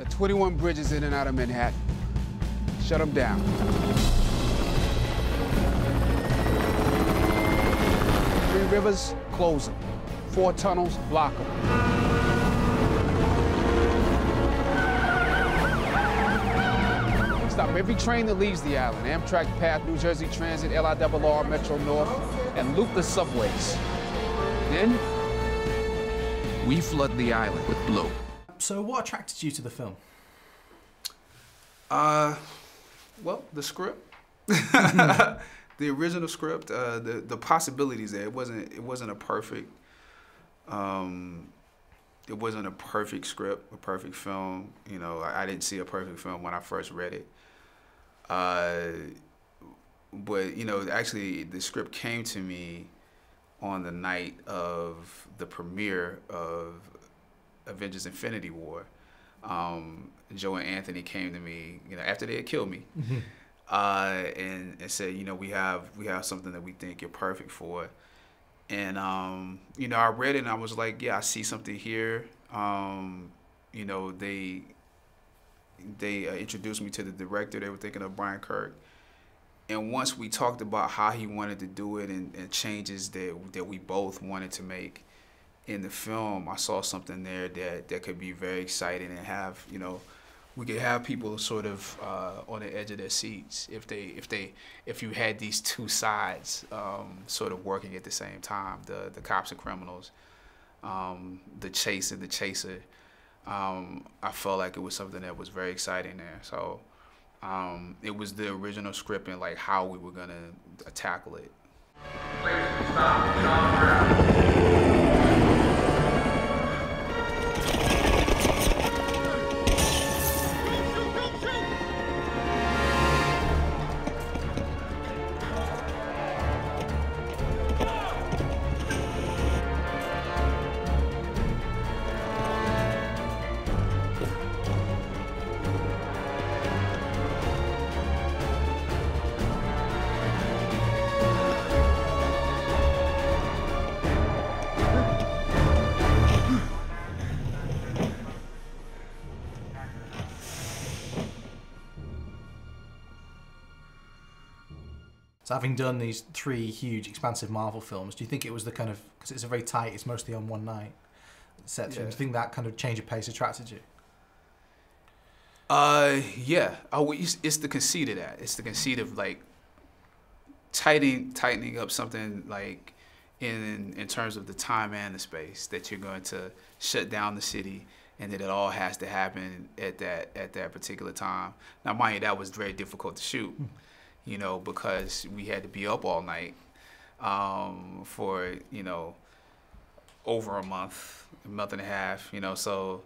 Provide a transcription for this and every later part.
There are 21 bridges in and out of Manhattan. Shut them down. Three rivers, close them. Four tunnels, block them. Stop every train that leaves the island. Amtrak Path, New Jersey Transit, LIRR, Metro North, and loop the subways. Then, we flood the island with blue. So, what attracted you to the film? Uh, well, the script, the original script, uh, the the possibilities there. It wasn't it wasn't a perfect, um, it wasn't a perfect script, a perfect film. You know, I, I didn't see a perfect film when I first read it. Uh, but you know, actually, the script came to me on the night of the premiere of Avengers: Infinity War. Um, Joe and Anthony came to me, you know, after they had killed me, uh, and, and said, you know, we have we have something that we think you're perfect for. And um, you know, I read it and I was like, yeah, I see something here. Um, you know, they they uh, introduced me to the director. They were thinking of Brian Kirk. And once we talked about how he wanted to do it and, and changes that that we both wanted to make in the film, I saw something there that, that could be very exciting and have, you know, we could have people sort of uh, on the edge of their seats if they if they if you had these two sides um, sort of working at the same time, the the cops and criminals, um, the chase and the chaser. Um, I felt like it was something that was very exciting there. So um, it was the original script and like how we were gonna tackle it. So, having done these three huge, expansive Marvel films, do you think it was the kind of because it's a very tight, it's mostly on one night set. Yeah. Do you think that kind of change of pace attracted you? Uh, yeah. Oh, it's, it's the conceit of that. It's the conceit of like tightening tightening up something like in in terms of the time and the space that you're going to shut down the city and that it all has to happen at that at that particular time. Now, mind you, that was very difficult to shoot, you know, because we had to be up all night um, for you know over a month, a month and a half, you know. So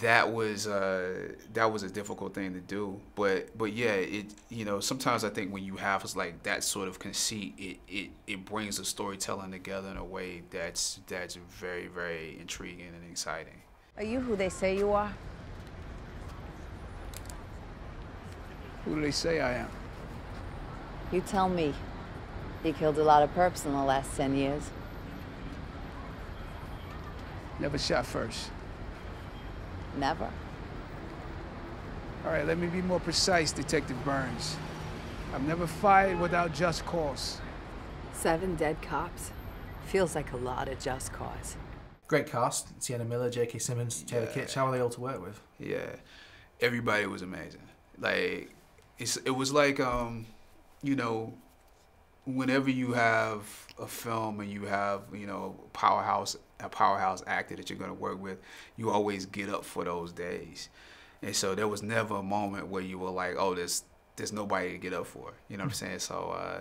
that was uh, that was a difficult thing to do. But but yeah, it you know sometimes I think when you have like that sort of conceit, it it, it brings the storytelling together in a way that's that's very very intriguing and exciting. Are you who they say you are? Who do they say I am? You tell me. You killed a lot of perps in the last 10 years. Never shot first. Never. All right, let me be more precise, Detective Burns. I've never fired without just cause. Seven dead cops. Feels like a lot of just cause. Great cast: Sienna Miller, J.K. Simmons, Taylor Yeah. Kitsch. How are they all to work with? Yeah, everybody was amazing. Like it's it was like um, you know, whenever you have a film and you have you know powerhouse a powerhouse actor that you're gonna work with, you always get up for those days. And so there was never a moment where you were like, oh, there's there's nobody to get up for. You know what I'm saying? So, uh,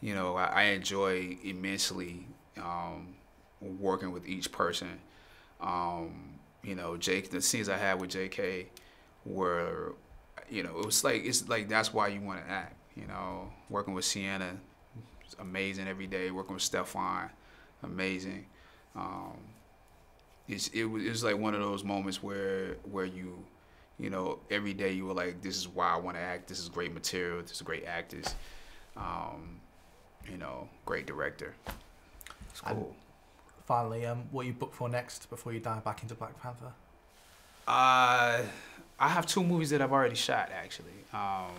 you know, I, I enjoy immensely um, working with each person. Um, you know, Jake, the scenes I had with J.K. were, you know, it was like it's like that's why you want to act. You know, working with Sienna, amazing every day. Working with Stephan, amazing. Um, it's it was, it was like one of those moments where where you you know every day you were like this is why I want to act this is great material this is a great actors um, you know great director it's And- cool Finally, um, what you booked for next before you dive back into Black Panther? Uh, I have two movies that I've already shot actually. Um,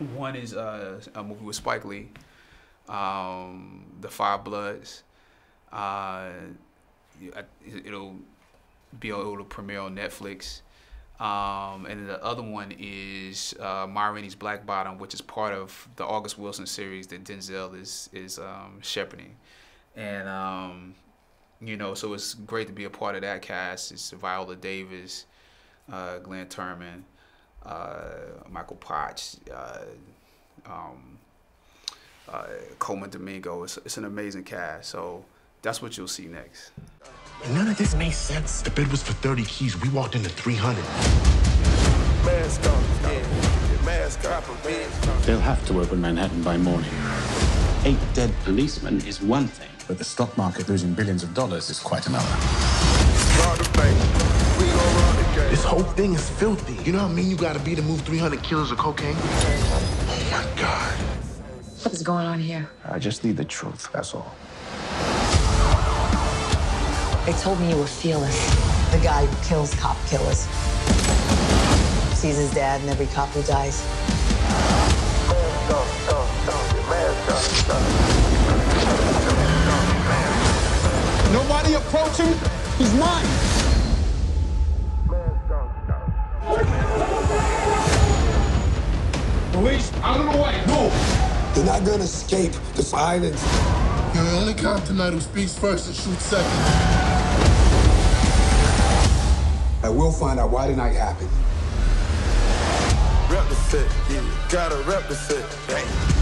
one is uh, a movie with Spike Lee, um, The Five Bloods. Uh, it'll be able to premiere on Netflix. Um, and the other one is uh, Rainey's Black Bottom, which is part of the August Wilson series that Denzel is is um, shepherding. And um, you know, so it's great to be a part of that cast. It's Viola Davis, uh, Glynn Turman, Michael Potts, uh, um, uh, Colman Domingo. It's, it's an amazing cast. So that's what you'll see next. None of this makes sense. The bid was for 30 keys. We walked into 300. Mask on, yeah. Mask up, They'll have to open Manhattan by morning. Eight dead policemen is one thing, but the stock market losing billions of dollars is quite another. This whole thing is filthy. You know how mean you gotta be to move 300 kilos of cocaine? Oh my God. What is going on here? I just need the truth, that's all. They told me you were fearless. The guy who kills cop killers. Sees his dad and every cop who dies. Nobody approach him. He's mine. Police, out of the way. Move. They're not gonna escape this island. You're the only cop tonight who speaks first and shoots second. I will find out why the night happened. Rep the set, yeah. Gotta rep the set. Bang.